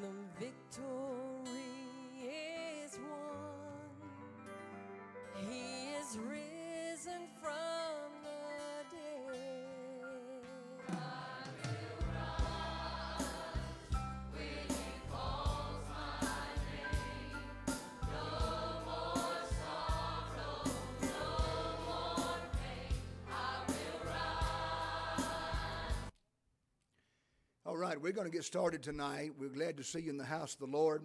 The victory right, we're going to get started tonight. We're glad to see you in the house of the Lord.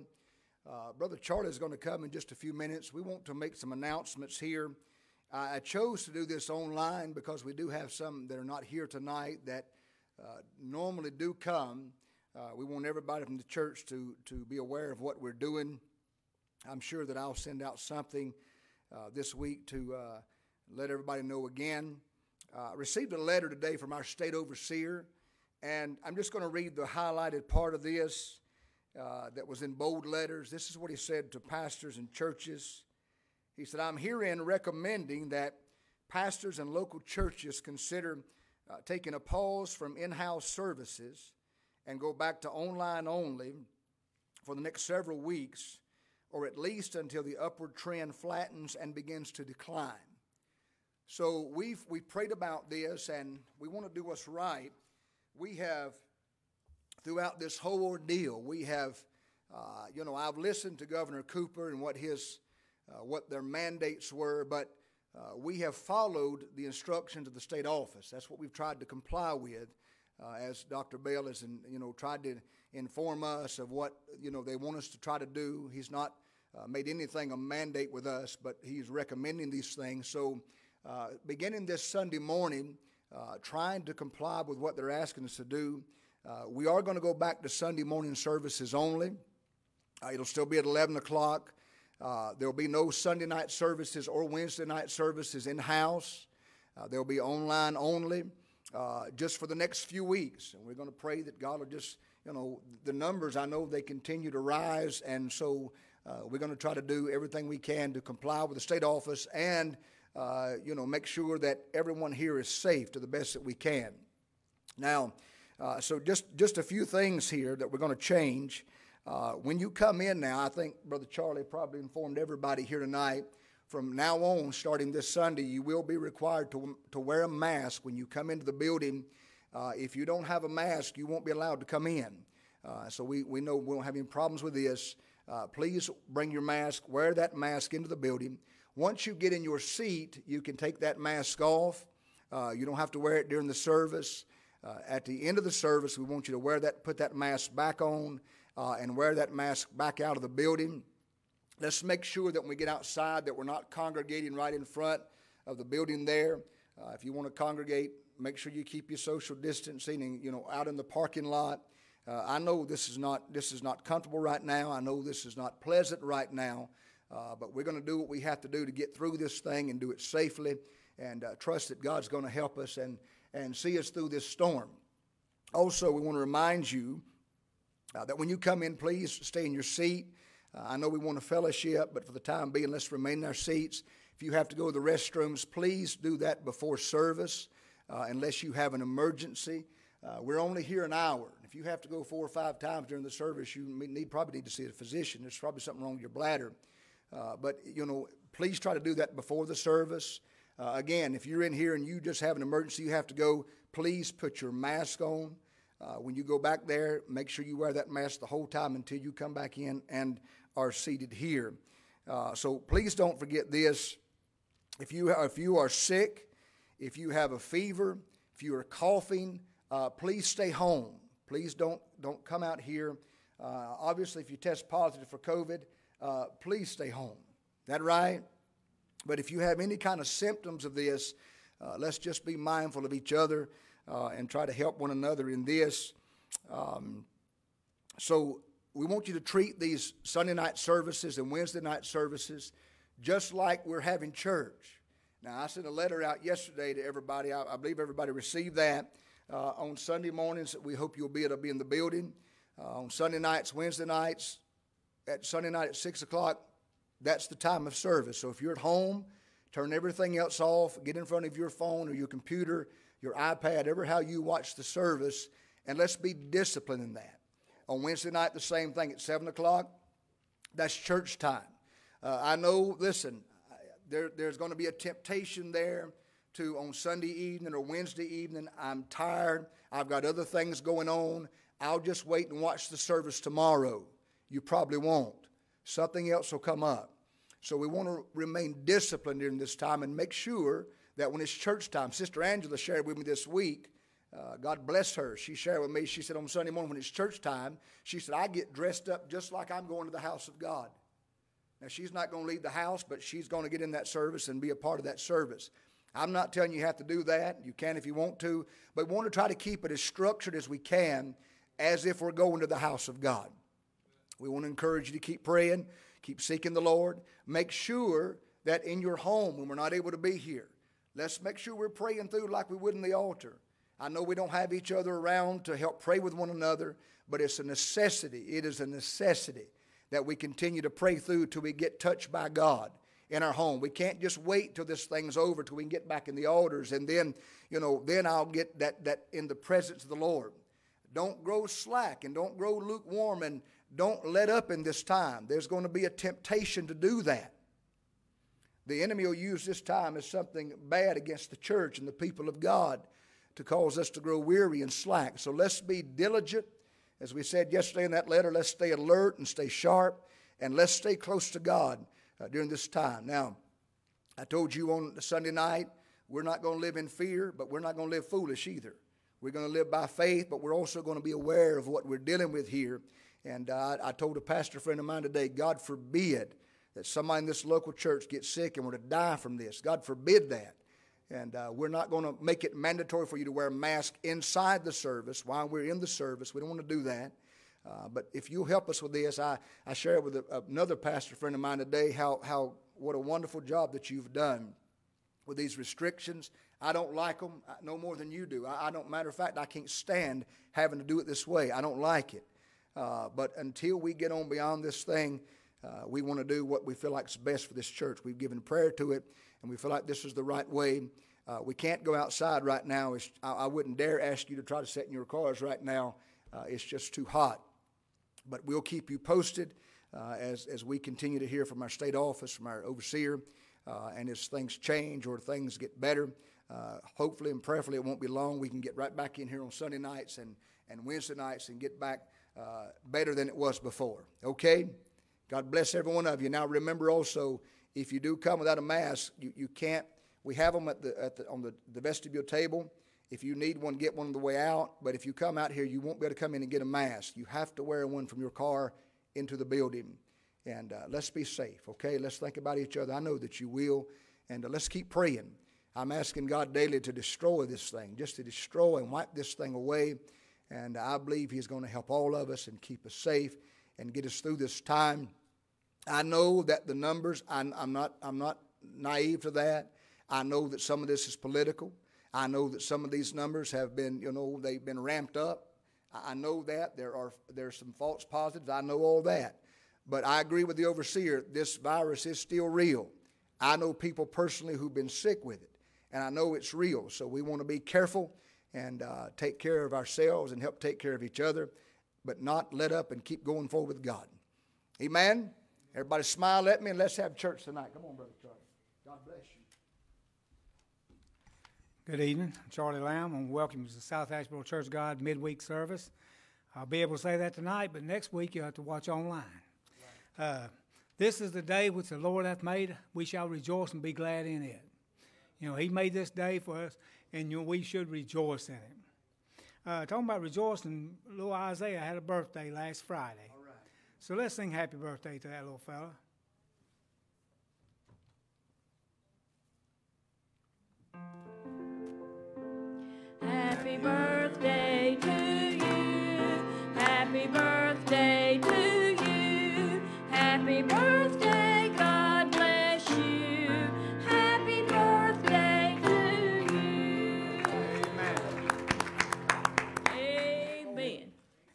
Uh, Brother Charlie is going to come in just a few minutes. We want to make some announcements here. I chose to do this online because we do have some that are not here tonight that uh, normally do come. Uh, we want everybody from the church to, to be aware of what we're doing. I'm sure that I'll send out something uh, this week to uh, let everybody know again. Uh, I received a letter today from our state overseer, and I'm just going to read the highlighted part of this uh, that was in bold letters. This is what he said to pastors and churches. He said, I'm herein recommending that pastors and local churches consider uh, taking a pause from in house services and go back to online only for the next several weeks, or at least until the upward trend flattens and begins to decline. So we've we prayed about this, and we want to do what's right. We have throughout this whole ordeal, we have, uh, you know, I've listened to Governor Cooper and what his uh, what their mandates were, but uh, we have followed the instructions of the state office. That's what we've tried to comply with, uh, as Dr. Bell has, in, you know, tried to inform us of what you know they want us to try to do. He's not uh, made anything a mandate with us, but he's recommending these things. So, uh, beginning this Sunday morning, uh, trying to comply with what they're asking us to do, uh, we are going to go back to Sunday morning services only. Uh, it'll still be at 11 o'clock. Uh, there will be no Sunday night services or Wednesday night services in house. Uh, they'll be online only uh, just for the next few weeks. And we're going to pray that God will just, you know, the numbers, I know they continue to rise. And so we're going to try to do everything we can to comply with the state office and, uh, you know, make sure that everyone here is safe to the best that we can. Now, uh, so just, just a few things here that we're going to change. Uh, when you come in now, I think Brother Charlie probably informed everybody here tonight. From now on, starting this Sunday, you will be required to, to wear a mask when you come into the building. Uh, if you don't have a mask, you won't be allowed to come in. Uh, so we, we know we don't have any problems with this. Uh, please bring your mask, wear that mask into the building. Once you get in your seat, you can take that mask off. Uh, you don't have to wear it during the service. Uh, at the end of the service, we want you to wear that, put that mask back on, uh, and wear that mask back out of the building. Let's make sure that when we get outside that we're not congregating right in front of the building there. Uh, if you want to congregate, make sure you keep your social distancing and you know out in the parking lot. Uh, I know this is not this is not comfortable right now. I know this is not pleasant right now, uh, but we're going to do what we have to do to get through this thing and do it safely, and uh, trust that God's going to help us and and see us through this storm. Also, we want to remind you uh, that when you come in, please stay in your seat. Uh, I know we want to fellowship, but for the time being, let's remain in our seats. If you have to go to the restrooms, please do that before service, uh, unless you have an emergency. Uh, we're only here an hour. If you have to go four or five times during the service, you need probably need to see a physician. There's probably something wrong with your bladder. Uh, but you know, please try to do that before the service. Uh, again, if you're in here and you just have an emergency, you have to go. Please put your mask on. Uh, when you go back there, make sure you wear that mask the whole time until you come back in and are seated here. Uh, so please don't forget this. If you, if you are sick, if you have a fever, if you are coughing, uh, please stay home. Please don't, don't come out here. Uh, obviously, if you test positive for COVID, uh, please stay home. That right? But if you have any kind of symptoms of this, Uh, let's just be mindful of each other uh, and try to help one another in this. Um, so we want you to treat these Sunday night services and Wednesday night services just like we're having church. Now, I sent a letter out yesterday to everybody. I, I believe everybody received that. Uh, on Sunday mornings, we hope you'll be able to be in the building. Uh, on Sunday nights, Wednesday nights, at Sunday night at 6 o'clock, that's the time of service. So if you're at home, turn everything else off, get in front of your phone or your computer, your iPad, ever how you watch the service, and let's be disciplined in that. On Wednesday night, the same thing at 7 o'clock. That's church time. Uh, I know, listen, there, there's going to be a temptation there to on Sunday evening or Wednesday evening, I'm tired, I've got other things going on, I'll just wait and watch the service tomorrow. You probably won't. Something else will come up. So we want to remain disciplined during this time and make sure that when it's church time, Sister Angela shared with me this week. Uh, God bless her. She shared with me. She said on Sunday morning when it's church time, she said I get dressed up just like I'm going to the house of God. Now, she's not going to leave the house, but she's going to get in that service and be a part of that service. I'm not telling you you have to do that. You can if you want to, but we want to try to keep it as structured as we can as if we're going to the house of God. We want to encourage you to keep praying, keep seeking the Lord. Make sure that in your home, when we're not able to be here, let's make sure we're praying through like we would in the altar. I know we don't have each other around to help pray with one another, but it's a necessity. It is a necessity that we continue to pray through till we get touched by God in our home. We can't just wait till this thing's over till we can get back in the altars and then, you know, then I'll get that that in the presence of the Lord. Don't grow slack and don't grow lukewarm and don't let up in this time. There's going to be a temptation to do that. The enemy will use this time as something bad against the church and the people of God to cause us to grow weary and slack. So let's be diligent as we said yesterday in that letter, let's stay alert and stay sharp and let's stay close to God uh, during this time. Now, I told you on Sunday night, we're not going to live in fear, but we're not going to live foolish either. We're going to live by faith, but we're also going to be aware of what we're dealing with here. And uh, I told a pastor friend of mine today, God forbid that somebody in this local church gets sick and were to die from this. God forbid that. And uh, we're not going to make it mandatory for you to wear a mask inside the service while we're in the service. We don't want to do that. Uh, but if you'll help us with this, I, I shared with a, another pastor friend of mine today how, how what a wonderful job that you've done with these restrictions. I don't like them no more than you do. I, I don't. Matter of fact, I can't stand having to do it this way. I don't like it. Uh, but until we get on beyond this thing, uh, we want to do what we feel like is best for this church. We've given prayer to it, and we feel like this is the right way. Uh, we can't go outside right now. I, I, wouldn't dare ask you to try to sit in your cars right now. Uh, it's just too hot. But we'll keep you posted uh, as, as we continue to hear from our state office, from our overseer, and as things change or things get better. Uh, hopefully and prayerfully, it won't be long. We can get right back in here on Sunday nights and, and Wednesday nights and get back uh, better than it was before. Okay? God bless every one of you. Now, remember also, if you do come without a mask, you, you can't we have them at the, at the, on the, the vestibule table. If you need one, get one on the way out. But if you come out here, you won't be able to come in and get a mask. You have to wear one from your car into the building. And uh, let's be safe, okay? Let's think about each other. I know that you will. And uh, let's keep praying. I'm asking God daily to destroy this thing, just to destroy and wipe this thing away. And I believe He's going to help all of us and keep us safe and get us through this time. I know that the numbers, I'm, I'm not, I'm not naive to that. I know that some of this is political. I know that some of these numbers have been, you know, they've been ramped up. I know that there are there's some false positives. I know all that. But I agree with the overseer. This virus is still real. I know people personally who've been sick with it, and I know it's real. So we want to be careful and uh, take care of ourselves and help take care of each other, but not let up and keep going forward with God. Amen. Everybody smile at me and let's have church tonight. Come on, brother Charlie. God bless you. Good evening. I'm Charlie Lamb. and welcome to the South Asheboro Church of God midweek service. I'll be able to say that tonight, but next week you'll have to watch online. Right. Uh, this is the day which the Lord hath made. We shall rejoice and be glad in it. You know, He made this day for us, and you know, we should rejoice in it. Uh, talking about rejoicing, little Isaiah had a birthday last Friday. All right. So let's sing happy birthday to that little fella. Happy birthday to you. Happy birthday to you. Happy birthday,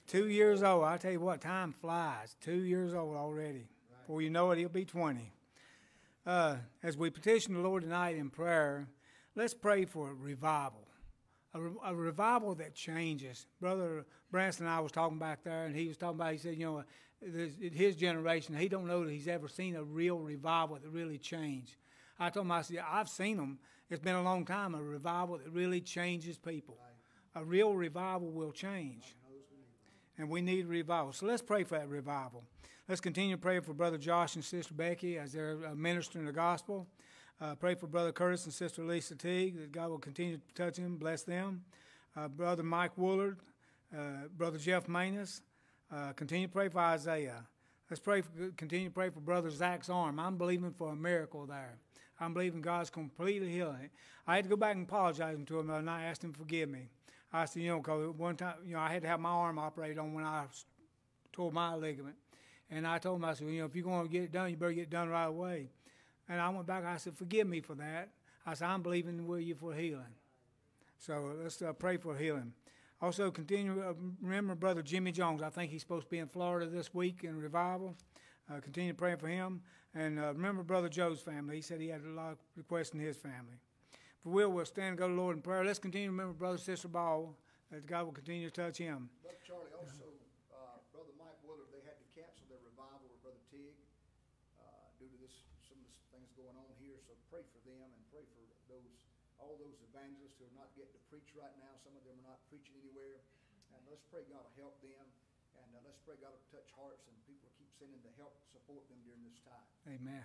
Two years old. I tell you what, time flies. Two years old already. Before you know it, he'll be 20. Uh, as we petition the Lord tonight in prayer, let's pray for a revival. A, re- a revival that changes. Brother Branson and I was talking back there, and he was talking about, he said, you know, this- his generation, he don't know that he's ever seen a real revival that really changed. I told him, I said, I've seen them. It's been a long time, a revival that really changes people. A real revival will change and we need revival. So let's pray for that revival. Let's continue praying for Brother Josh and Sister Becky as they're uh, ministering the gospel. Uh, pray for Brother Curtis and Sister Lisa Teague that God will continue to touch them, bless them. Uh, Brother Mike Woolard, uh, Brother Jeff Manus. Uh, continue to pray for Isaiah. Let's pray for, continue to pray for Brother Zach's arm. I'm believing for a miracle there. I'm believing God's completely healing. I had to go back and apologize to him, and I asked him to forgive me. I said, you know, because one time, you know, I had to have my arm operated on when I tore my ligament. And I told him, I said, you know, if you're going to get it done, you better get it done right away. And I went back, I said, forgive me for that. I said, I'm believing with you for healing. So let's uh, pray for healing. Also, continue, uh, remember Brother Jimmy Jones. I think he's supposed to be in Florida this week in revival. Uh, continue praying for him. And uh, remember Brother Joe's family. He said he had a lot of requests in his family. If we will, we'll stand and go to the Lord in prayer. Let's continue to remember Brother Sister Ball, that God will continue to touch him. Brother Charlie, also, uh, Brother Mike Willard, they had to cancel their revival with Brother Tig, uh, due to this, some of the things going on here, so pray for them and pray for those, all those evangelists who are not getting to preach right now, some of them are not preaching anywhere. And let's pray God will help them, and uh, let's pray God will touch hearts and people will keep sending to help support them during this time. Amen.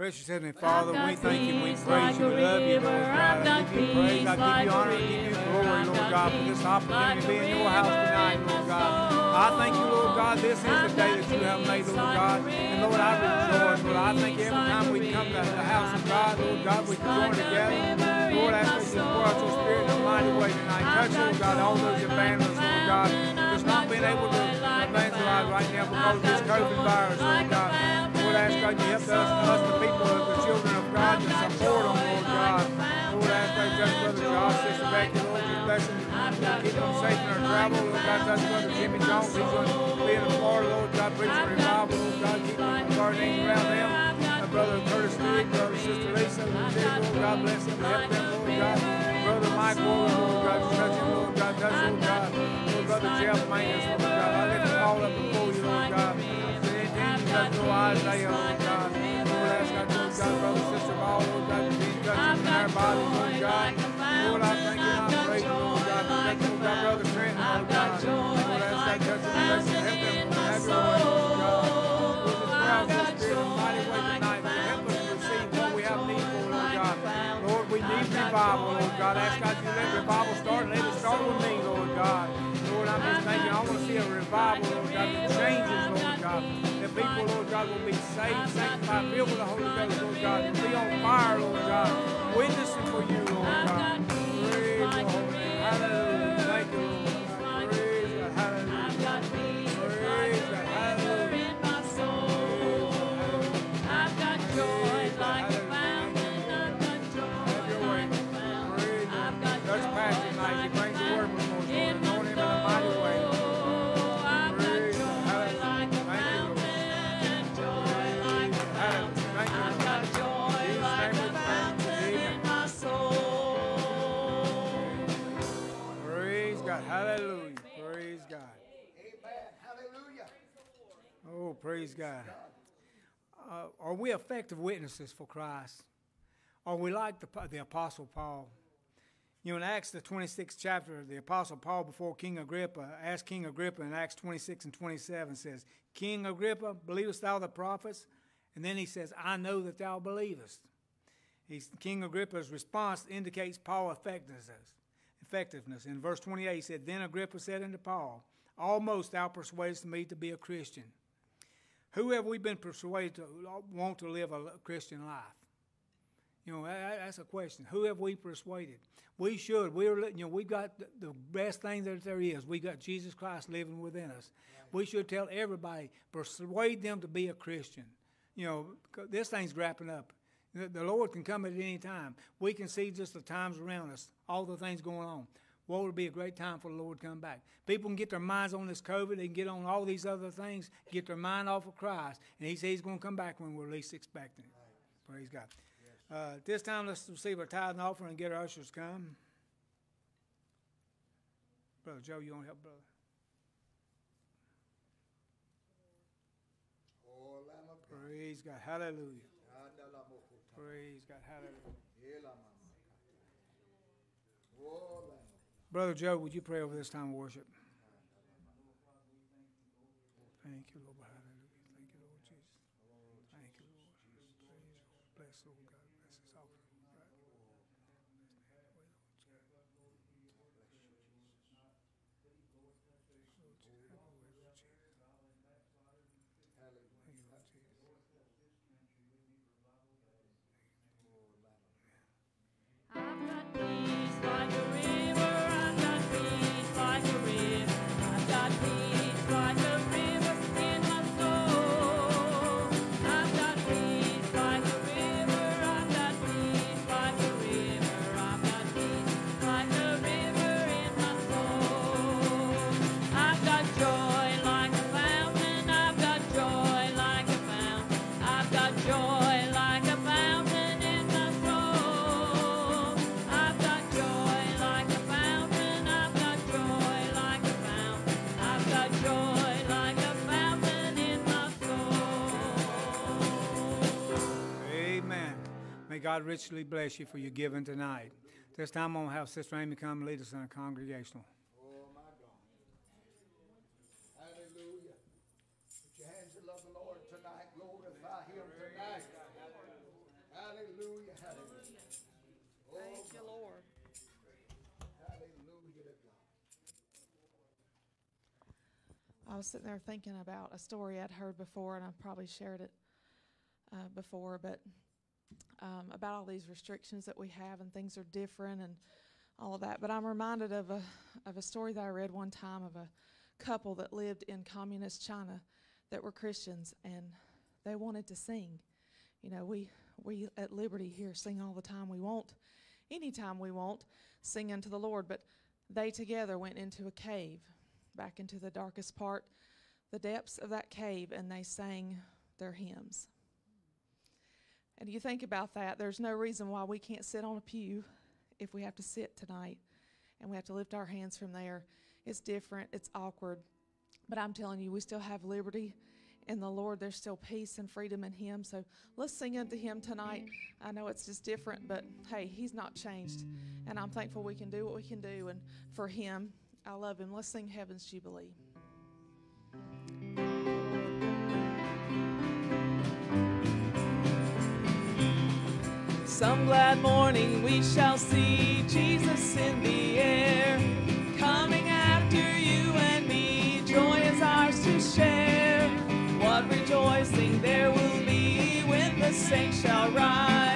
Precious Heavenly Father, we thank you, we praise like you, we love you, Lord. God. I've give you praise, I give you honor, I give you glory, Lord God, for this opportunity to be in your house tonight, Lord God. I thank you, Lord God, this is the day that you have made, Lord God. And Lord, I rejoice, Lord. I thank you every time we come to the house of God, Lord God, we can join together. Lord, I ask you pour out your spirit in a mighty way tonight. Touch, Lord God, all those evangelists, Lord God, who's not being able to evangelize right now because of this COVID virus, Lord God. Lord, ask God you help us, us the people, the children of God, to support them, Lord God. Lord, ask God you Brother Josh, Sister Becky, Lord, just bless them, keep them safe in their travel. Lord God, touch Brother Jimmy Jones, he's going to be in Florida, Lord God, preaching revival, Lord God, keep them guardians around them. My brother Curtis Stewart, brother Sister Lisa, Lord God, bless them, help them, Lord God. Brother Mike Ward, Lord God, touch him, Lord God, touch Lord God. Lord Brother Jeff Mangus, Lord God, I lift them all up before you, Lord God. In I thank you and I praise you, Lord God. Touch, Lord God, brother Trent, Lord God. Lord, ask God, touch them, bless them, help them, have your way, Lord God. Lord, just pour your spirit in need revival, Lord God. Ask it I'm a God. That people, Lord God, will be saved, sanctified, filled with the Holy Ghost, Lord God. And be on fire, Lord God. Witnessing for you, Lord God. Oh, praise God. Uh, are we effective witnesses for Christ? Are we like the, the Apostle Paul? You know, in Acts, the 26th chapter, the Apostle Paul, before King Agrippa, asked King Agrippa in Acts 26 and 27, says, King Agrippa, believest thou the prophets? And then he says, I know that thou believest. He's, King Agrippa's response indicates Paul's effectiveness. effectiveness. In verse 28, he said, Then Agrippa said unto Paul, Almost thou persuadest me to be a Christian. Who have we been persuaded to want to live a Christian life? You know, that's a question. Who have we persuaded? We should. We're, you know, we've got the, best thing that there is. We've got Jesus Christ living within us. We should tell everybody, persuade them to be a Christian. You know, this thing's wrapping up. The Lord can come at any time. We can see just the times around us, all the things going on. What would be a great time for the Lord to come back? People can get their minds on this COVID. They can get on all these other things, get their mind off of Christ. And He says He's going to come back when we're least expecting it. Praise God. Uh, this time, let's receive our tithe and offering and get our ushers come. Brother Joe, you want to help, brother? Oh, Lamb of God. Praise God. Hallelujah. Praise God. Hallelujah. Oh, Brother Joe, would you pray over this time of worship? Thank you, Lord. God richly bless you for your giving tonight. This time I'm going to have Sister Amy come lead us in a congregational. Oh, my God. Hallelujah. Put your hands in love the Lord tonight. Glorify Him tonight. Hallelujah. Hallelujah. Thank you, Lord. hallelujah. I was sitting there thinking about a story I'd heard before, and I've probably shared it uh, before, but um, about all these restrictions that we have and things are different and all of that. But I'm reminded of a of a story that I read one time of a couple that lived in communist China that were Christians and they wanted to sing. You know, we we at Liberty here sing all the time we want, anytime we want, sing unto the Lord. But they together went into a cave back into the darkest part, the depths of that cave, and they sang their hymns. And you think about that, there's no reason why we can't sit on a pew if we have to sit tonight and we have to lift our hands from there. It's different, it's awkward. But I'm telling you, we still have liberty in the Lord. There's still peace and freedom in Him. So let's sing unto Him tonight. I know it's just different, but hey, He's not changed. And I'm thankful we can do what we can do. And for Him, I love Him. Let's sing Heaven's Jubilee. Some glad morning we shall see Jesus in the air, coming after you and me. Joy is ours to share. What rejoicing there will be when the saints shall rise,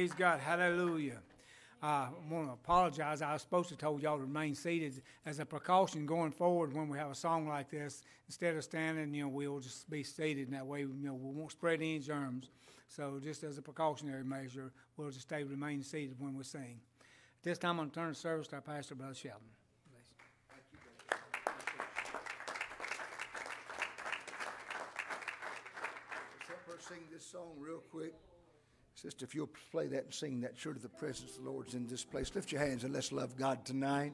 Praise God. Hallelujah. I want to apologize. I was supposed to told y'all to remain seated as a precaution going forward when we have a song like this. Instead of standing, you know, we'll just be seated, and that way, you know, we won't spread any germs. So, just as a precautionary measure, we'll just stay remain seated when we sing. At this time, I'm going to turn the service to our pastor, Brother Shelton. Sing this song real quick. Sister, if you'll play that and sing that, surely the presence of the Lord's in this place. Lift your hands and let's love God tonight.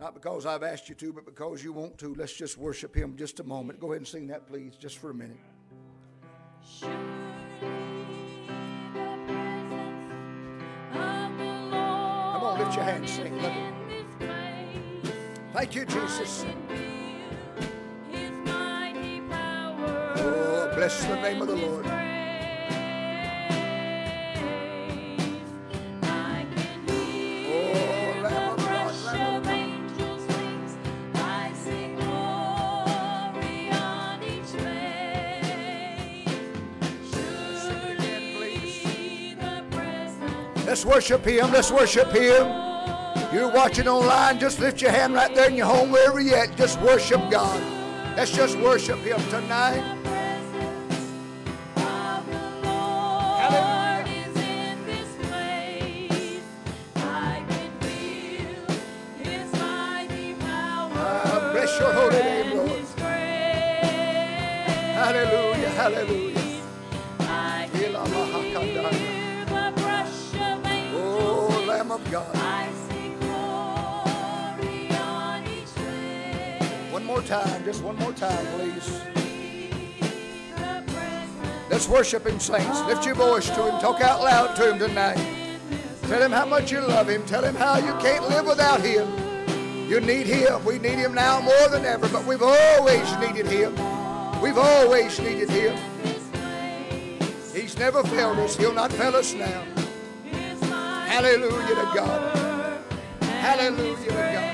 Not because I've asked you to, but because you want to. Let's just worship Him just a moment. Go ahead and sing that, please, just for a minute. Come on, lift your hands, sing. Thank you, Jesus. Oh, bless the name of the Lord. Worship Him. Let's worship Him. You're watching online, just lift your hand right there in your home, wherever you're at. Just worship God. Let's just worship Him tonight. Worship Him, saints. Lift your voice to Him. Talk out loud to Him tonight. Tell Him how much you love Him. Tell Him how you can't live without Him. You need Him. We need Him now more than ever, but we've always needed Him. We've always needed Him. He's never failed us. He'll not fail us now. Hallelujah to God. Hallelujah to God.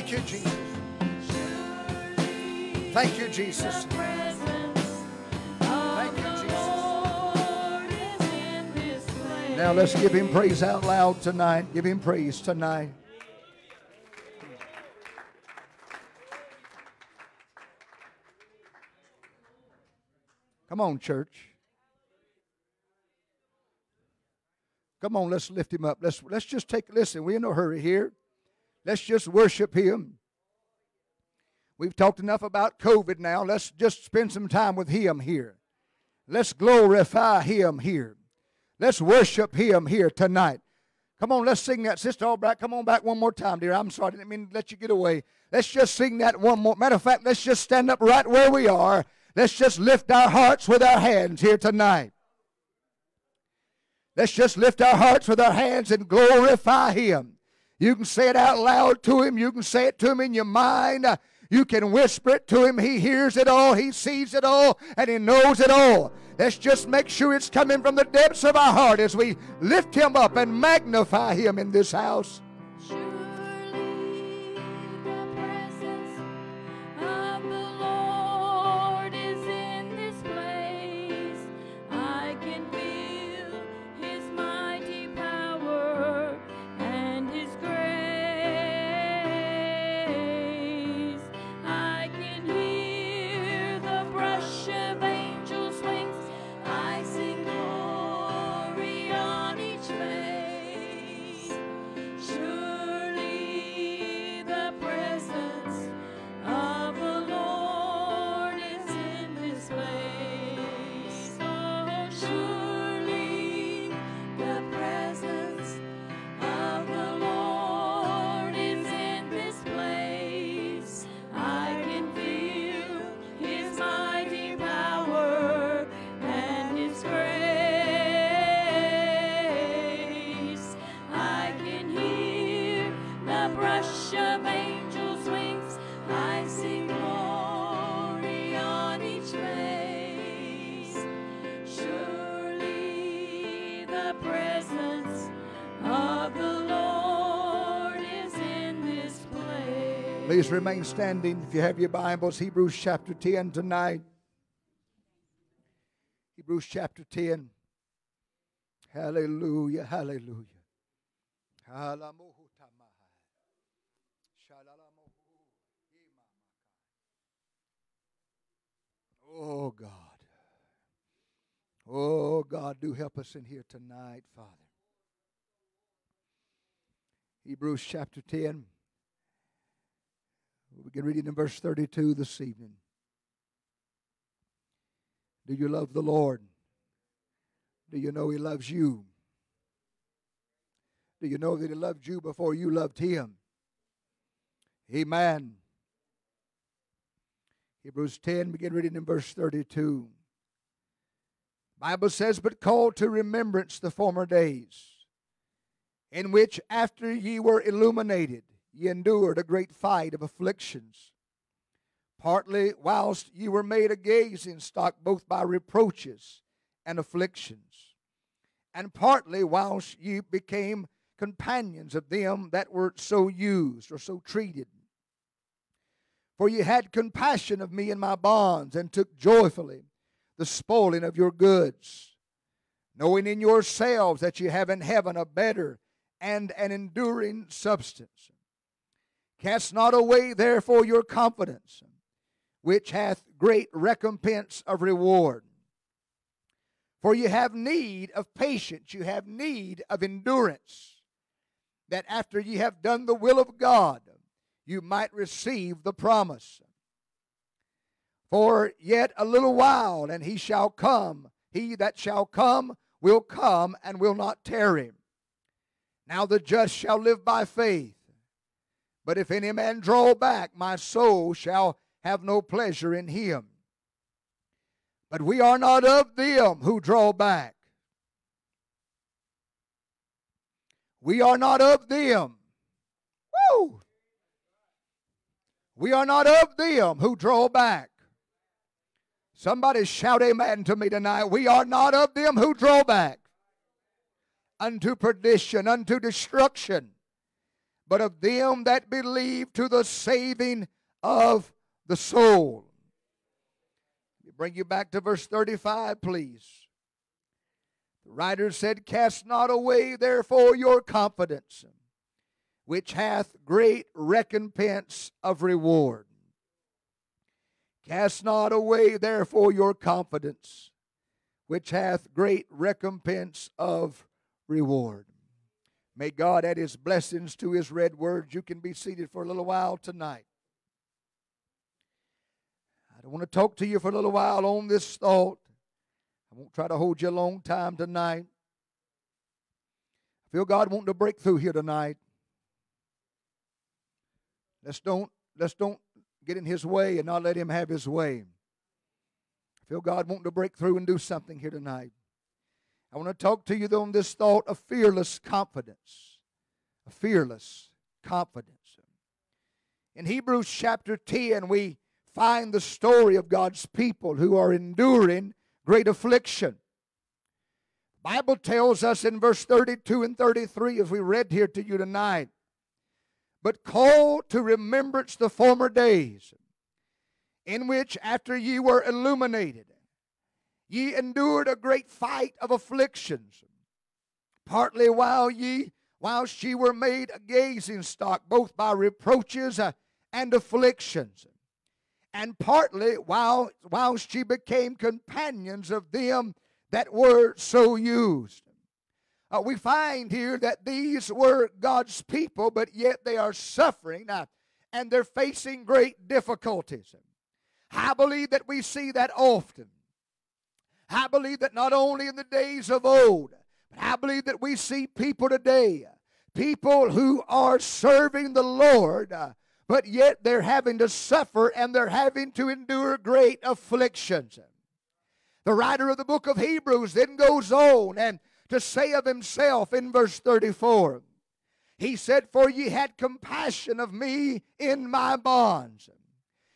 Thank you, Jesus. Thank you, Jesus. Thank you, Jesus. Now let's give him praise out loud tonight. Give him praise tonight. Come on, church. Come on, let's lift him up. Let's let's just take listen. We're in no hurry here. Let's just worship him. We've talked enough about COVID now. Let's just spend some time with him here. Let's glorify him here. Let's worship him here tonight. Come on, let's sing that. Sister Albright, come on back one more time, dear. I'm sorry, I didn't mean to let you get away. Let's just sing that one more. Matter of fact, let's just stand up right where we are. Let's just lift our hearts with our hands here tonight. Let's just lift our hearts with our hands and glorify Him. You can say it out loud to Him. You can say it to Him in your mind. Uh, you can whisper it to Him. He hears it all. He sees it all. And He knows it all. Let's just make sure it's coming from the depths of our heart as we lift Him up and magnify Him in this house. Please remain standing if you have your Bibles. Hebrews chapter 10 tonight. Hebrews chapter 10. Hallelujah, hallelujah. Oh God. Oh God, do help us in here tonight, Father. Hebrews chapter 10. We'll begin reading in verse 32 this evening. Do you love the Lord? Do you know He loves you? Do you know that He loved you before you loved Him? Amen. Hebrews 10, begin reading in verse 32. Bible says, But call to remembrance the former days, in which after ye were illuminated, ye endured a great fight of afflictions, partly whilst ye were made a gazing stock both by reproaches and afflictions, and partly whilst ye became companions of them that were so used or so treated. For ye had compassion of me in my bonds, and took joyfully the spoiling of your goods, knowing in yourselves that ye have in heaven a better and an enduring substance. Cast not away therefore your confidence, which hath great recompense of reward. For you have need of patience, you have need of endurance, that after ye have done the will of God, you might receive the promise. For yet a little while, and he shall come. He that shall come will come and will not tarry. Now the just shall live by faith. But if any man draw back, my soul shall have no pleasure in him. But we are not of them who draw back. We are not of them. Woo! We are not of them who draw back. Somebody shout amen to me tonight. We are not of them who draw back unto perdition, unto destruction, but of them that believe to the saving of the soul. Bring you back to verse 35, please. The writer said, Cast not away therefore your confidence, which hath great recompense of reward. Cast not away therefore your confidence, which hath great recompense of reward. May God add his blessings to his read words. You can be seated for a little while tonight. I don't want to talk to you for a little while on this thought. I won't try to hold you a long time tonight. I feel God wanting to break through here tonight. Let's don't let's don't get in his way and not let him have his way. I feel God wanting to break through and do something here tonight. I want to talk to you on this thought of fearless confidence. A fearless confidence. In Hebrews chapter 10, we find the story of God's people who are enduring great affliction. Bible tells us in verse 32 and 33 as we read here to you tonight, but call to remembrance the former days in which after ye were illuminated ye endured a great fight of afflictions partly while ye whilst ye were made a gazing stock both by reproaches uh, and afflictions and partly while whilst she became companions of them that were so used. Uh, we find here that these were God's people, but yet they are suffering uh, and they're facing great difficulties. I believe that we see that often. I believe that not only in the days of old, but I believe that we see people today, people who are serving the Lord, uh, but yet they're having to suffer and they're having to endure great afflictions. The writer of the book of Hebrews then goes on and to say of himself in verse 34, he said, For ye had compassion of me in my bonds.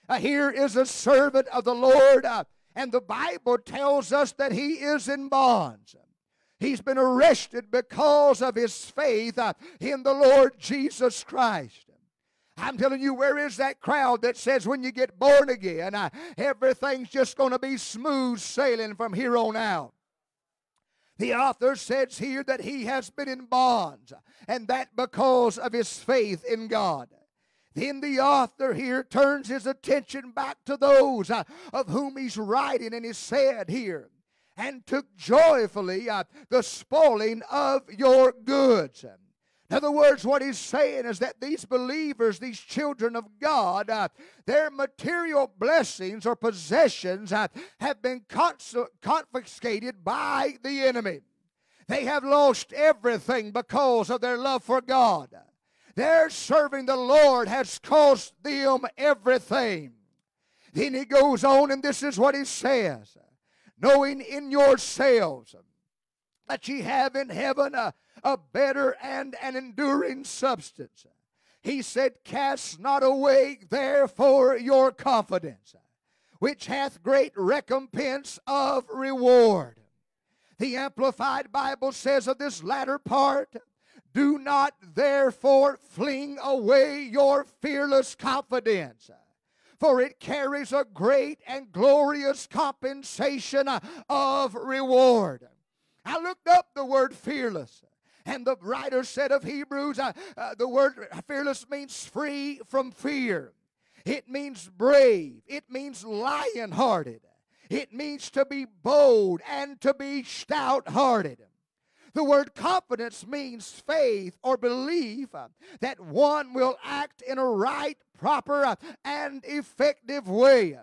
Uh, here is a servant of the Lord, uh, and the Bible tells us that he is in bonds. He's been arrested because of his faith in the Lord Jesus Christ. I'm telling you, where is that crowd that says when you get born again, uh, everything's just going to be smooth sailing from here on out? The author says here that he has been in bonds, and that because of his faith in God. Then the author here turns his attention back to those uh, of whom he's writing, and he said here, and took joyfully uh, the spoiling of your goods. In other words, what he's saying is that these believers, these children of God, uh, their material blessings or possessions uh, have been confiscated by the enemy. They have lost everything because of their love for God. Their serving the Lord has cost them everything. Then he goes on, and this is what he says knowing in yourselves that ye have in heaven a, a better and an enduring substance. He said, Cast not away therefore your confidence, which hath great recompense of reward. The Amplified Bible says of this latter part, do not therefore fling away your fearless confidence, for it carries a great and glorious compensation of reward. I looked up the word fearless. And the writer said of Hebrews, uh, uh, the word fearless means free from fear. It means brave. It means lion hearted. It means to be bold and to be stout hearted. The word confidence means faith or belief uh, that one will act in a right, proper, uh, and effective way.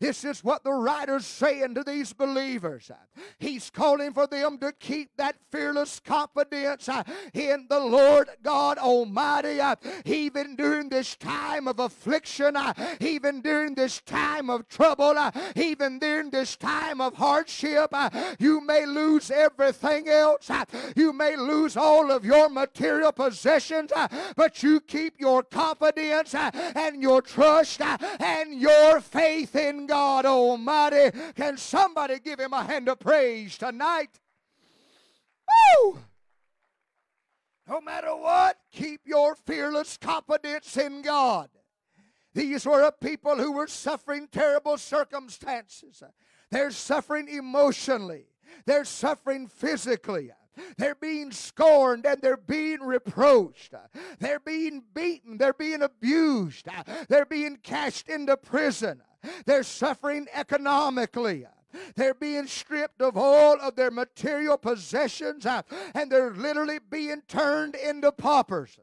This is what the writer's saying to these believers. He's calling for them to keep that fearless confidence uh, in the Lord God Almighty, uh, even during this time of affliction, uh, even during this time of trouble, even during this time of hardship. You may lose everything else, you may lose all of your material possessions, but you keep your confidence and your trust and your faith in God. God Almighty. Can somebody give him a hand of praise tonight? Woo! No matter what, keep your fearless confidence in God. These were a people who were suffering terrible circumstances. They're suffering emotionally. They're suffering physically. They're being scorned and they're being reproached. They're being beaten. They're being abused. They're being cast into prison. They're suffering economically. They're being stripped of all of their material possessions uh, and they're literally being turned into paupers.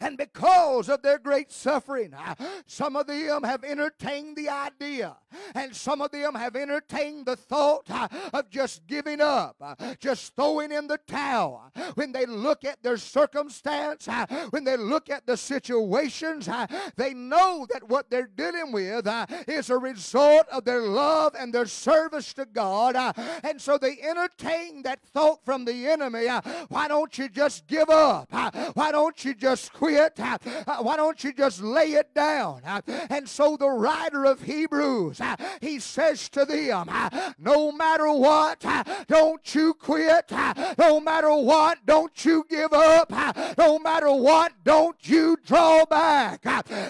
And because of their great suffering, uh, some of them have entertained the idea, and some of them have entertained the thought uh, of just giving up, uh, just throwing in the towel. When they look at their circumstance, when they look at the situations, they know that what they're dealing with is a result of their love and their service to God. And so they entertain that thought from the enemy why don't you just give up? Why don't you just quit? Quit? Uh, uh, why don't you just lay it down? Uh, and so the writer of Hebrews, uh, he says to them, uh, no matter what, uh, don't you quit. No matter what, don't you give up. No matter what, don't you draw back.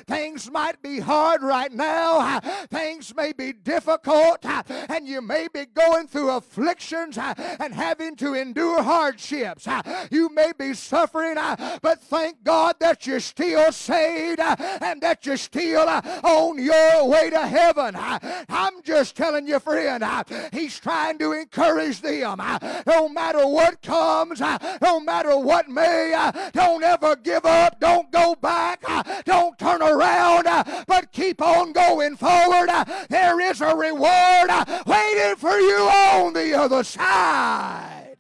Things might be hard right now. Things may be difficult. And you may be going through afflictions and having to endure hardships. You may be suffering, but thank God that that you're still saved uh, and that you're still uh, on your way to heaven. Uh, I'm just telling you, friend, uh, he's trying to encourage them. Uh, no matter what comes, uh, no matter what may, don't ever give up. Don't go back. Don't turn around, but keep on going forward. There is a reward waiting for you on the other side.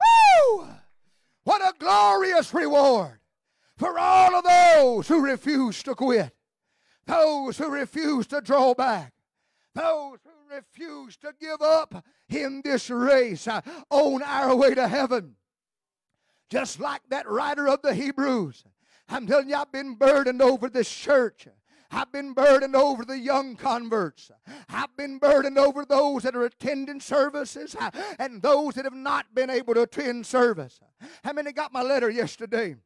Woo! What a glorious reward for all of those who refuse to quit, those who refuse to draw back, those who refuse to give up in this race uh, on our way to heaven. Just like that writer of the Hebrews, I'm telling you, I've been burdened over this church. I've been burdened over the young converts. I've been burdened over those that are attending services and those that have not been able to attend service. How many got my letter yesterday?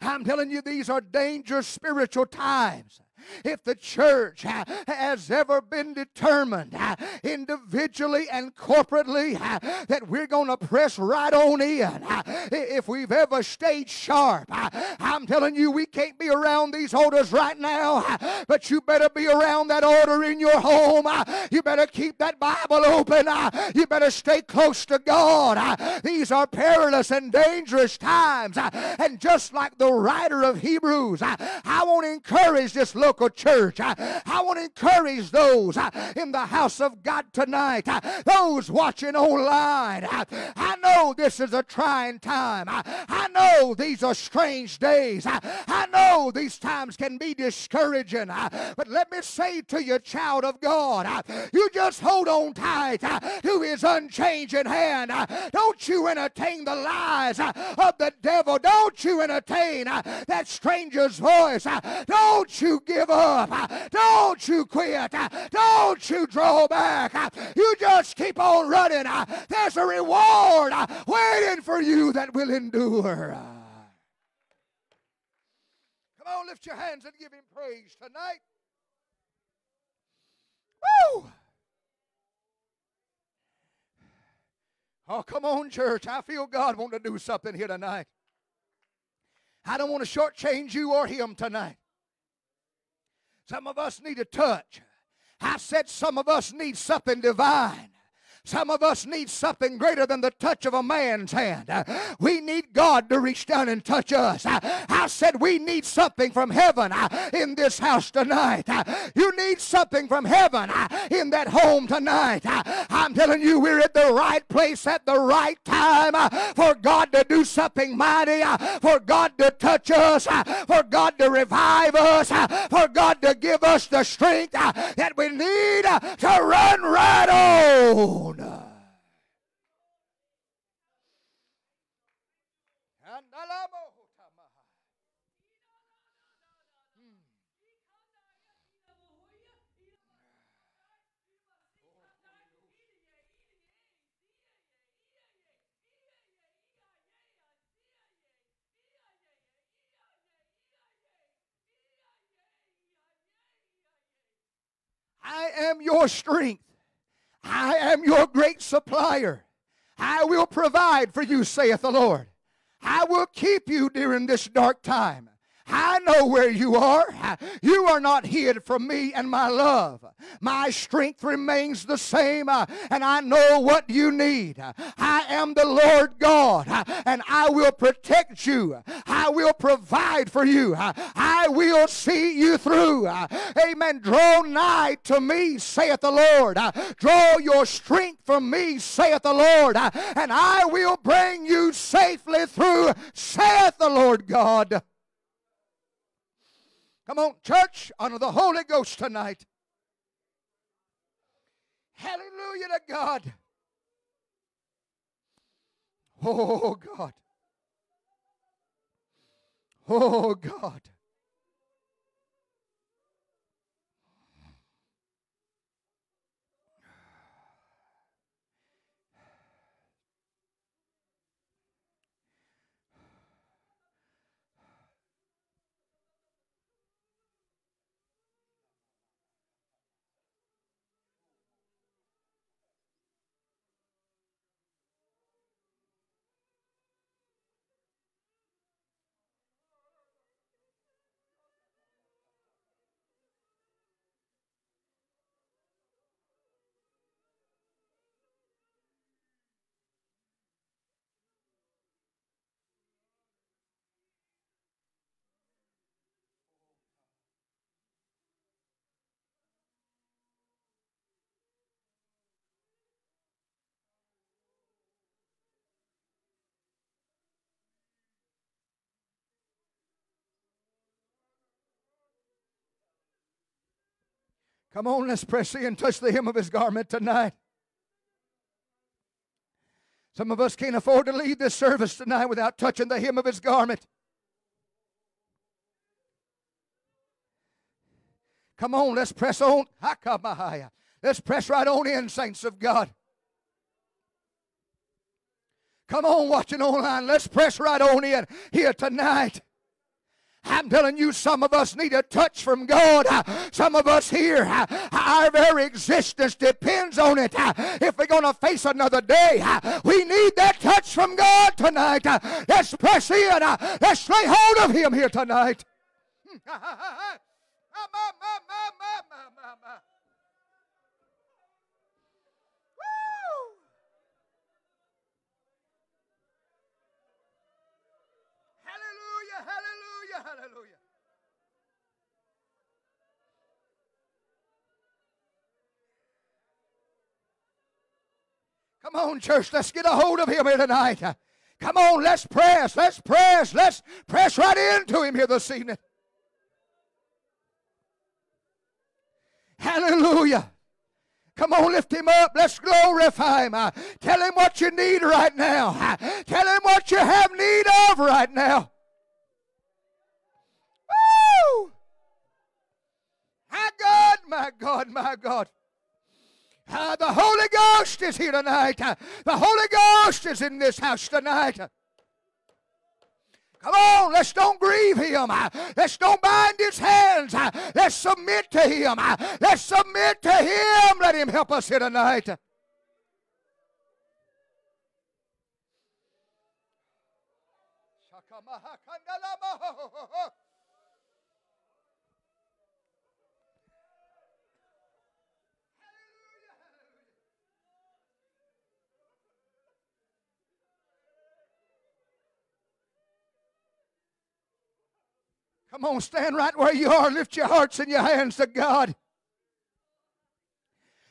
I'm telling you, these are dangerous spiritual times. If the church has ever been determined individually and corporately that we're going to press right on in, if we've ever stayed sharp, I'm telling you, we can't be around these orders right now, but you better be around that order in your home. You better keep that Bible open. You better stay close to God. These are perilous and dangerous times. And just like the writer of Hebrews, I want to encourage this local local church. I, I want to encourage those uh, in the house of God tonight, uh, those watching online. I, know this is a trying time. I, know these are strange days. I, I know these times can be discouraging. But let me say to you, child of God, you just hold on tight to his unchanging hand. Don't you entertain the lies of the devil. Don't you entertain that stranger's voice. Don't you give give up. Don't you quit. Don't you draw back. You just keep on running. There's a reward waiting for you that will endure. Come on, lift your hands and give him praise tonight. Woo! Oh, come on, church. I feel God want to do something here tonight. I don't want to shortchange you or him tonight. Some of us need a touch. I said some of us need something divine. Some of us need something greater than the touch of a man's hand. Uh, we need God to reach down and touch us. Uh, I said we need something from heaven uh, in this house tonight. You need something from heaven in that home tonight. I'm telling you, we're at the right place at the right time for God to do something mighty, for God to touch us, for God to revive us, for God to give us the strength that we need to run right on. I am your strength. I am your great supplier. I will provide for you, saith the Lord. I will keep you during this dark time. I know where you are. You are not hid from me and my love. My strength remains the same, uh, and I know what you need. I am the Lord God, uh, and I will protect you. I will provide for you. I will see you through. Amen. Draw nigh to me, saith the Lord. Draw your strength from me, saith the Lord, and I will bring you safely through, saith the Lord God. Come on, church, under the Holy Ghost tonight. Hallelujah to God. Oh, God. Oh, God. Come on, let's press in, touch the hem of his garment tonight. Some of us can't afford to leave this service tonight without touching the hem of his garment. Come on, let's press on. Ah, let's press right on in, saints of God. Come on, watching online. Let's press right on in here tonight. I'm telling you, some of us need a touch from God. Some of us here, our very existence depends on it. If we're going to face another day, we need that touch from God tonight. Let's press in. Let's lay hold of Him here tonight. hallelujah. Come on, church, let's get a hold of him here tonight. Come on, let's press, let's press, let's press right into him here this evening. Hallelujah. Come on, lift him up. Let's glorify him. Tell him what you need right now. Tell him what you have need of right now. Woo! My God, my God, my God. Uh, the Holy Ghost is here tonight. The Holy Ghost is in this house tonight. Come on, let's don't grieve him. Let's don't bind his hands. Let's submit to him. Let's submit to him. Let him help us here tonight. Come on, stand right where you are. Lift your hearts and your hands to God.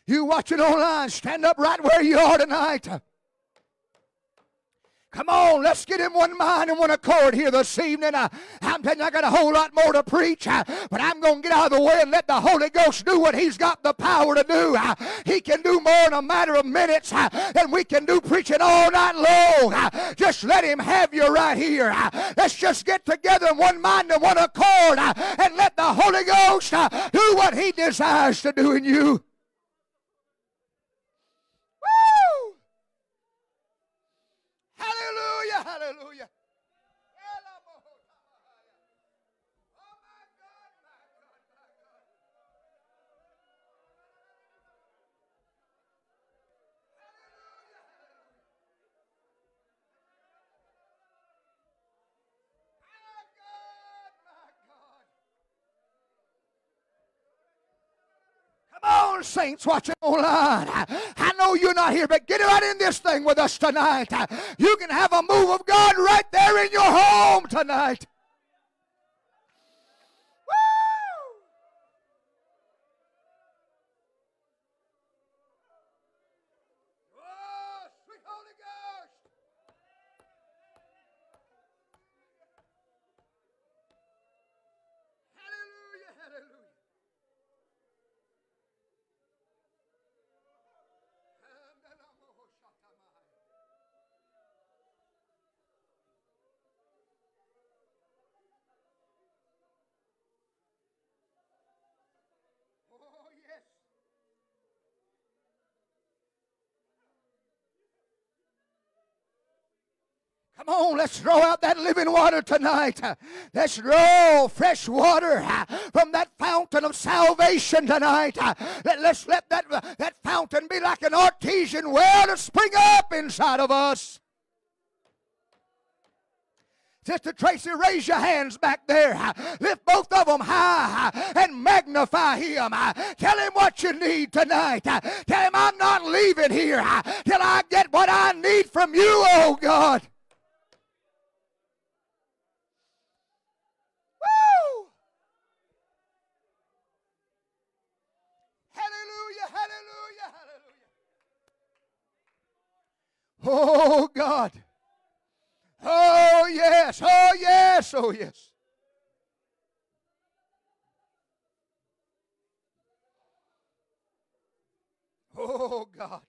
You watching online, stand up right where you are tonight. Come on, let's get in one mind and one accord here this evening. Uh, I'm telling you, I got a whole lot more to preach, uh, but I'm going to get out of the way and let the Holy Ghost do what He's got the power to do. Uh, he can do more in a matter of minutes uh, than we can do preaching all night long. Uh, just let Him have you right here. Uh, let's just get together in one mind and one accord and let the Holy Ghost do what He desires to do in you. Woo! Hallelujah, on, saints watching online. Oh I know you're not here, but get right in this thing with us tonight. You can have a move of God right there in your home tonight. Come on, let's throw out that living water tonight. Let's draw fresh water uh, from that fountain of salvation tonight. Uh, let, us let that, uh, that fountain be like an artesian well to spring up inside of us. Sister Tracy, raise your hands back there. Lift both of them high and magnify Him. Tell Him what you need tonight. Tell Him I'm not leaving here till I get what I need from you, oh God. Woo! Hallelujah, hallelujah, hallelujah. Oh God. Oh, yes. Oh, yes. Oh, yes. Oh, God.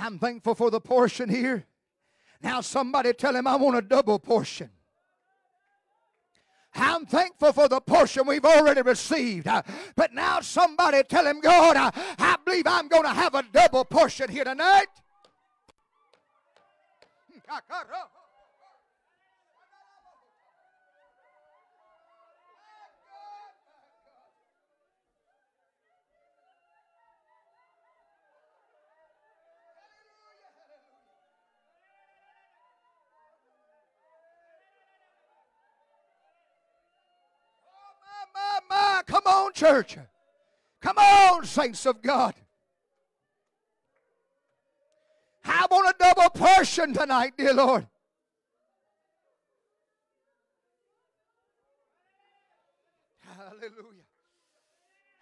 I'm thankful for the portion here. Now, somebody tell him, I want a double portion. I'm thankful for the portion we've already received. Uh, But now somebody tell him, God, I, I believe I'm going to have a double portion here tonight. My, my, my. Come on, church. Come on, saints of God. I want a double portion tonight, dear Lord. Hallelujah.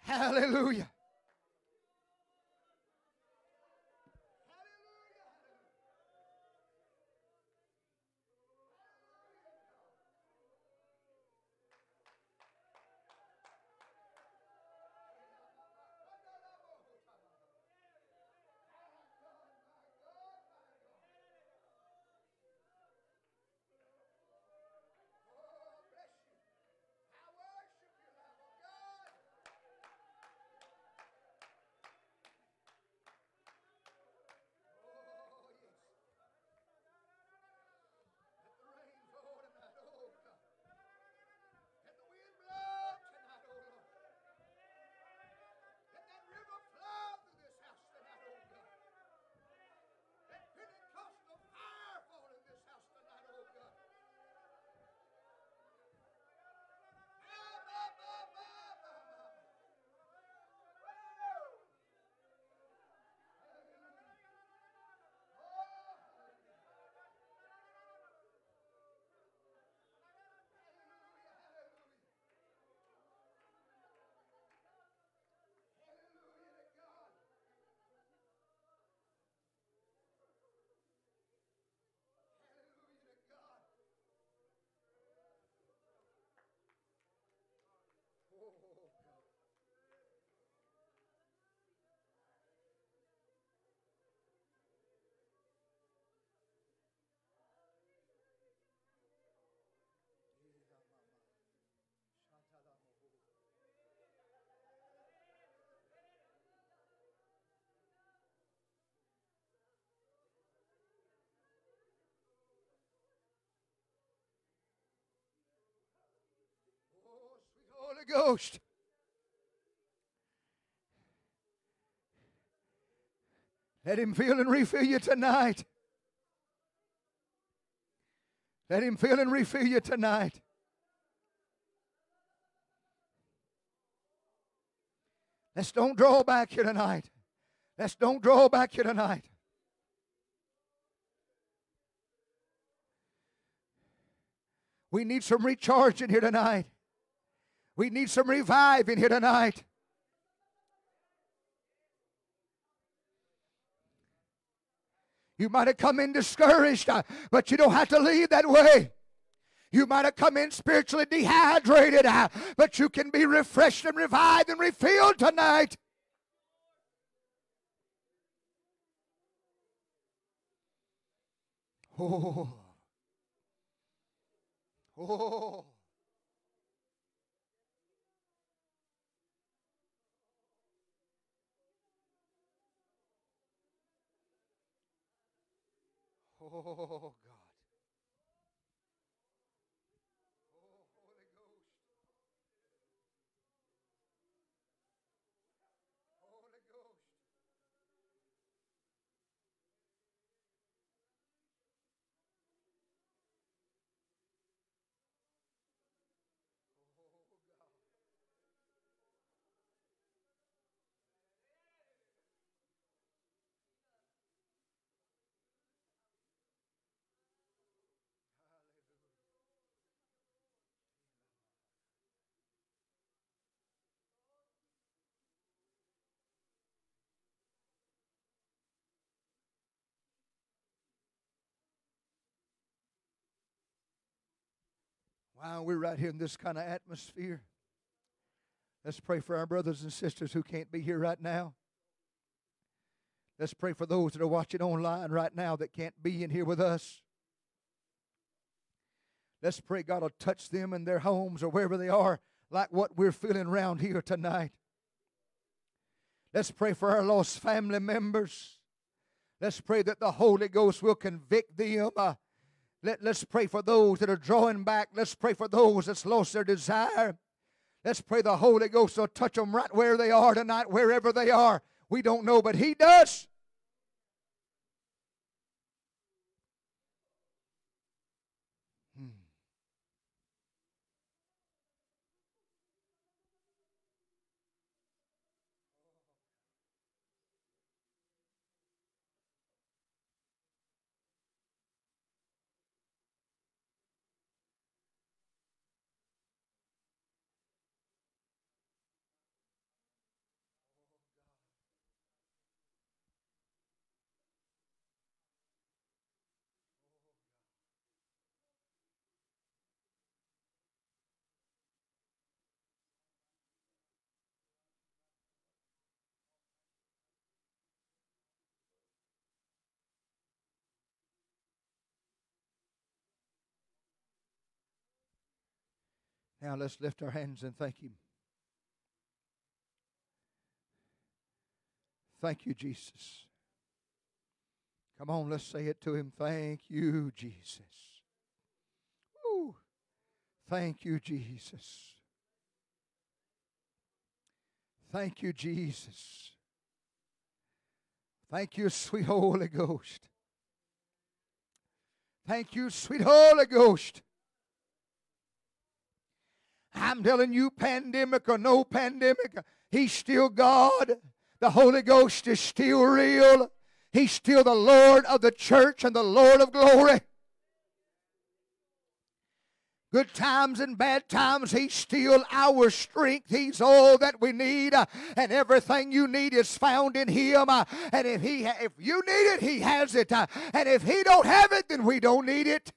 Hallelujah. Ghost. Let him fill and refill you tonight. Let him fill and refill you tonight. Let's don't draw back here tonight. Let's don't draw back here tonight. We need some recharging here tonight. We need some reviving here tonight. You might have come in discouraged, uh, but you don't have to leave that way. You might have come in spiritually dehydrated, uh, but you can be refreshed and revived and refilled tonight. Oh. Oh. Oh, Wow, we're right here in this kind of atmosphere. Let's pray for our brothers and sisters who can't be here right now. Let's pray for those that are watching online right now that can't be in here with us. Let's pray God will touch them in their homes or wherever they are, like what we're feeling around here tonight. Let's pray for our lost family members. Let's pray that the Holy Ghost will convict them. Uh, let, let's pray for those that are drawing back. Let's pray for those that's lost their desire. Let's pray the Holy Ghost will touch them right where they are tonight, wherever they are. We don't know, but He does. Now let's lift our hands and thank Him. Thank you, Jesus. Come on, let's say it to Him. Thank you, Jesus. Woo. Thank you, Jesus. Thank you, Jesus. Thank you, sweet Holy Ghost. Thank you, sweet Holy Ghost. I'm telling you, pandemic or no pandemic, He's still God. The Holy Ghost is still real. He's still the Lord of the church and the Lord of glory. Good times and bad times, He's still our strength. He's all that we need, and everything you need is found in Him. And if He, if you need it, He has it. And if He don't have it, then we don't need it.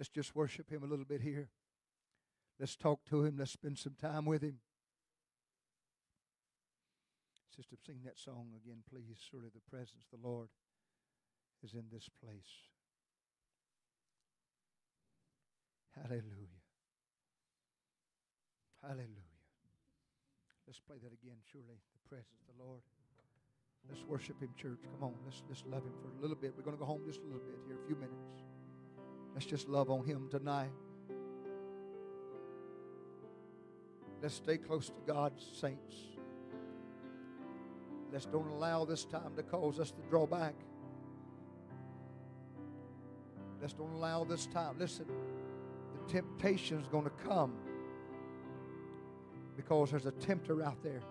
Let's just worship Him a little bit here. Let's talk to Him. Let's spend some time with Him. Sister, sing that song again, please. Surely the presence of the Lord is in this place. Hallelujah. Hallelujah. Let's play that again. Surely the presence of the Lord. Let's worship Him, church. Come on, let's let's love Him for a little bit. We're going to go home just a little bit here, a few minutes. Let's just love on Him tonight. Let's stay close to God's saints. Let's don't allow this time to cause us to draw back. Let's don't allow this time. Listen, the temptation is going to come because there's a tempter out there.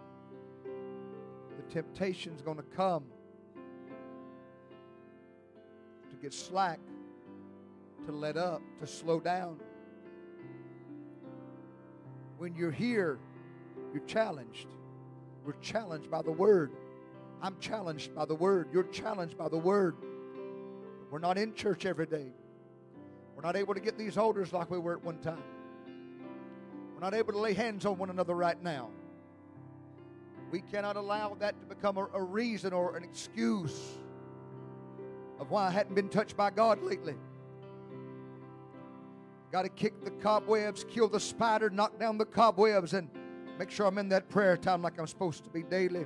The temptation is going to come to get slack, to let up, to slow down. When you're here, you're challenged. We're challenged by the Word. I'm challenged by the Word. You're challenged by the Word. We're not in church every day. We're not able to get these altars like we were at one time. We're not able to lay hands on one another right now. We cannot allow that to become a, a reason or an excuse of why I hadn't been touched by God lately. Got to kick the cobwebs, kill the spider, knock down the cobwebs, and make sure I'm in that prayer time like I'm supposed to be daily.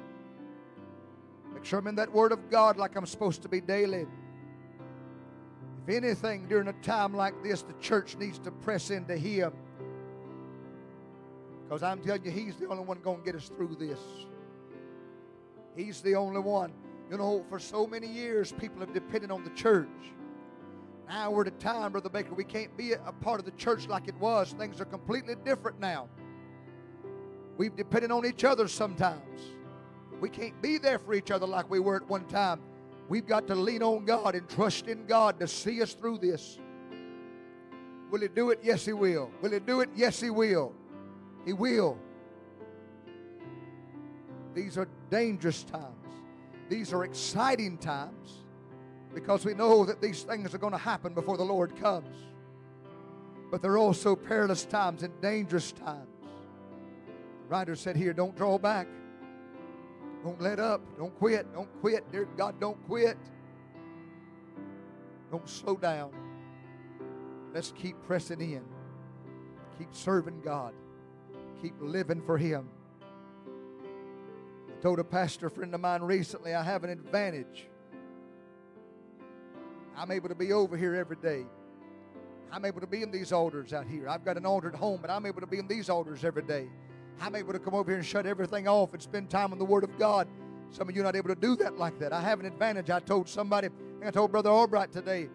Make sure I'm in that Word of God like I'm supposed to be daily. If anything, during a time like this, the church needs to press into Him. Because I'm telling you, He's the only one going to get us through this. He's the only one. You know, for so many years, people have depended on the church. We're at a time, Brother Baker, we can't be a part of the church like it was. Things are completely different now. We've depended on each other sometimes. We can't be there for each other like we were at one time. We've got to lean on God and trust in God to see us through this. Will He do it? Yes, He will. Will He do it? Yes, He will. He will. These are dangerous times. These are exciting times because we know that these things are going to happen before the Lord comes. But they're also perilous times and dangerous times. The writer said here, don't draw back. Don't let up. Don't quit. Don't quit. Dear God, don't quit. Don't slow down. Let's keep pressing in. Keep serving God. Keep living for Him. I told a pastor friend of mine recently, I have an advantage. I'm able to be over here every day. I'm able to be in these altars out here. I've got an altar at home, but I'm able to be in these altars every day. I'm able to come over here and shut everything off and spend time in the Word of God. Some of you are not able to do that like that. I have an advantage. I told somebody, I told Brother Albright today,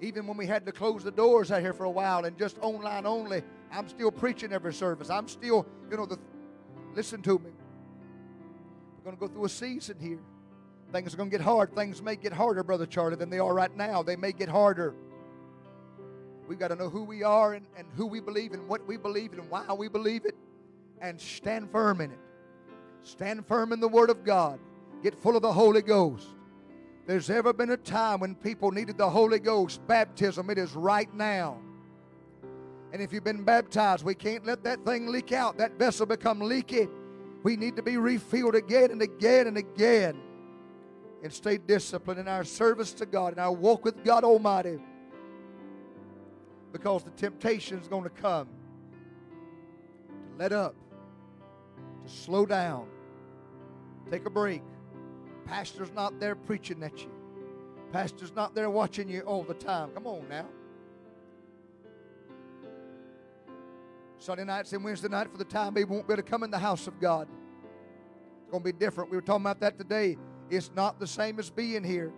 even when we had to close the doors out here for a while and just online only, I'm still preaching every service. I'm still, you know, the listen to me. We're going to go through a season here. Things are going to get hard. Things may get harder, Brother Charlie, than they are right now. They may get harder. We've got to know who we are and, and who we believe and what we believe and why we believe it and stand firm in it. Stand firm in the Word of God. Get full of the Holy Ghost. There's ever been a time when people needed the Holy Ghost baptism. It is right now. And if you've been baptized, we can't let that thing leak out, that vessel become leaky. We need to be refilled again and again and again and stay disciplined in our service to God and our walk with God Almighty. Because the temptation is going to come to let up, to slow down, take a break. Pastor's not there preaching at you. Pastor's not there watching you all the time. Come on now. Sunday nights and Wednesday night for the time being won't be able to come in the house of God. It's going to be different. We were talking about that today. It's not the same as being here.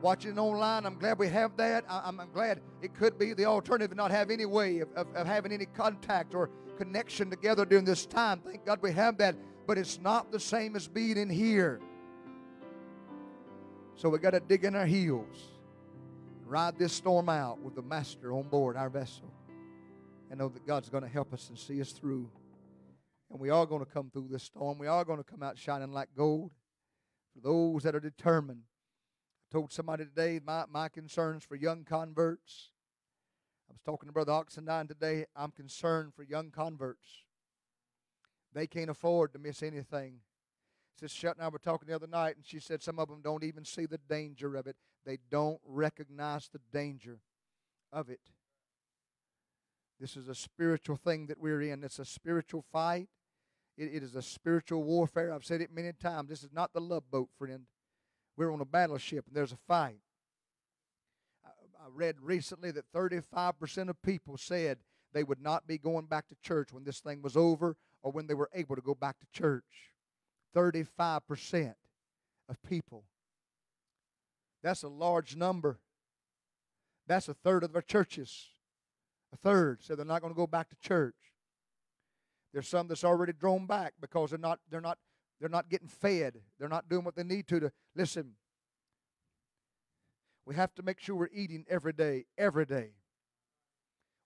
Watching online, I'm glad we have that. I, am glad it could be the alternative, not have any way of, of, of having any contact or connection together during this time. Thank God we have that. But it's not the same as being in here. So we got to dig in our heels, ride this storm out with the Master on board our vessel, and know that God's going to help us and see us through. And we are going to come through this storm. We are going to come out shining like gold for those that are determined. I told somebody today my, my concerns for young converts. I was talking to Brother Oxendine today. I'm concerned for young converts. They can't afford to miss anything. Sister Shelton and I were talking the other night, and she said some of them don't even see the danger of it. They don't recognize the danger of it. This is a spiritual thing that we're in. It's a spiritual fight. It, it is a spiritual warfare. I've said it many times. This is not the love boat, friend. We're on a battleship, and there's a fight. I, I read recently that 35% of people said they would not be going back to church when this thing was over or when they were able to go back to church. 35% of people. That's a large number. That's a third of our churches. A third said they're not going to go back to church. There's some that's already drawn back because they're not they're not they're not getting fed. They're not doing what they need to to listen. We have to make sure we're eating every day, every day.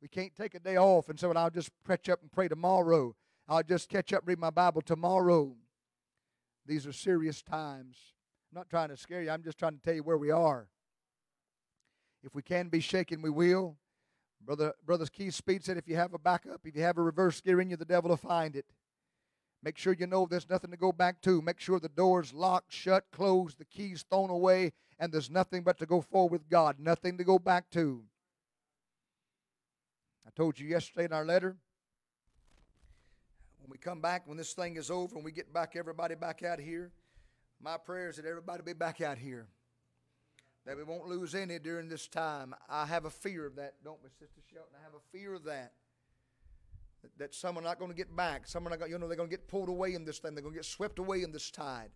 We can't take a day off and say, well, I'll just catch up and pray tomorrow. I'll just catch up, read my Bible tomorrow. These are serious times. I'm not trying to scare you. I'm just trying to tell you where we are. If we can be shaken, we will. Brother, Brother Keith Speed said, if you have a backup, if you have a reverse gear in you, the devil will find it. Make sure you know there's nothing to go back to. Make sure the door's locked, shut, closed, the keys thrown away, and there's nothing but to go forward with God, nothing to go back to. I told you yesterday in our letter, when we come back, when this thing is over, and we get back, everybody back out here, my prayer is that everybody be back out here. That we won't lose any during this time. I have a fear of that, don't we, Sister Shelton? I have a fear of that. That, that some are not going to get back. Some are not going, you know, they're going to get pulled away in this thing. They're going to get swept away in this tide.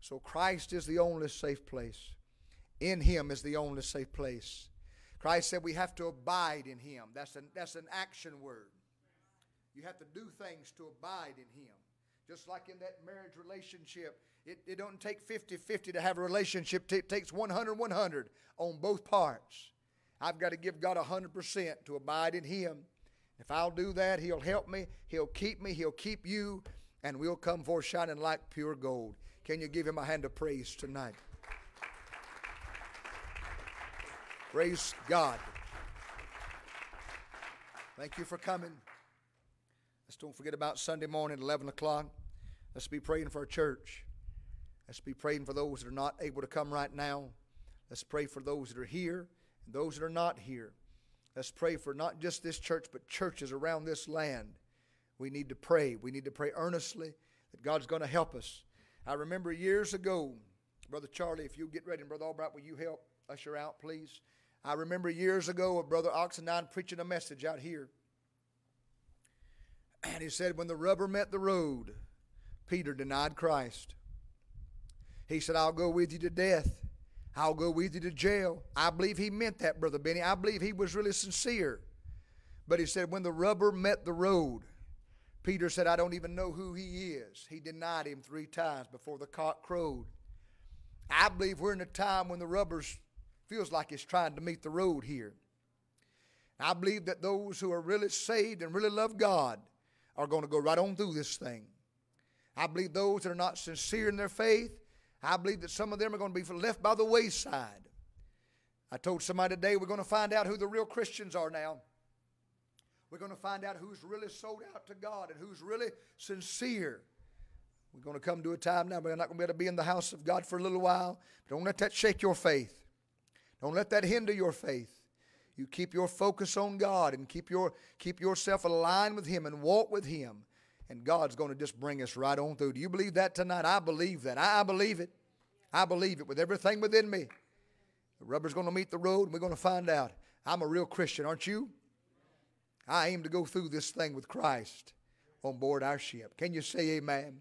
So Christ is the only safe place. In Him is the only safe place. Christ said we have to abide in Him. That's an, that's an action word. You have to do things to abide in Him. Just like in that marriage relationship, it, it don't take 50 50 to have a relationship, it takes 100 100 on both parts. I've got to give God 100% to abide in Him. If I'll do that, He'll help me, He'll keep me, He'll keep you, and we'll come forth shining like pure gold. Can you give Him a hand of praise tonight? Praise God. Thank you for coming. Let's don't forget about Sunday morning at 11 o'clock. Let's be praying for our church. Let's be praying for those that are not able to come right now. Let's pray for those that are here and those that are not here. Let's pray for not just this church, but churches around this land. We need to pray. We need to pray earnestly that God's going to help us. I remember years ago, Brother Charlie, if you get ready, and Brother Albright, will you help usher out, please? I remember years ago, Brother Oxendine preaching a message out here. And he said, when the rubber met the road, Peter denied Christ. He said, I'll go with you to death. I'll go with you to jail. I believe he meant that, Brother Benny. I believe he was really sincere. But he said, when the rubber met the road, Peter said, I don't even know who he is. He denied him three times before the cock crowed. I believe we're in a time when the rubber feels like it's trying to meet the road here. I believe that those who are really saved and really love God are going to go right on through this thing. I believe those that are not sincere in their faith, I believe that some of them are going to be left by the wayside. I told somebody today we're going to find out who the real Christians are now. We're going to find out who's really sold out to God and who's really sincere. We're going to come to a time now where we're not going to be able to be in the house of God for a little while. But don't let that shake your faith. Don't let that hinder your faith. You keep your focus on God and keep your keep yourself aligned with Him and walk with Him. And God's going to just bring us right on through. Do you believe that tonight? I believe that. I, believe it. I believe it with everything within me. The rubber's going to meet the road, and we're going to find out. I'm a real Christian, aren't you? I aim to go through this thing with Christ on board our ship. Can you say amen?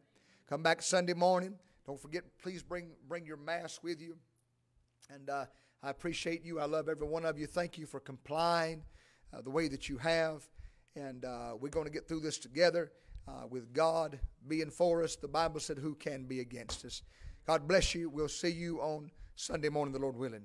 Come back Sunday morning. Don't forget, please bring, bring your mask with you. And uh, I appreciate you. I love every one of you. Thank you for complying uh, the way that you have. And uh, we're going to get through this together uh, with God being for us. The Bible said, Who can be against us? God bless you. We'll see you on Sunday morning, the Lord willing.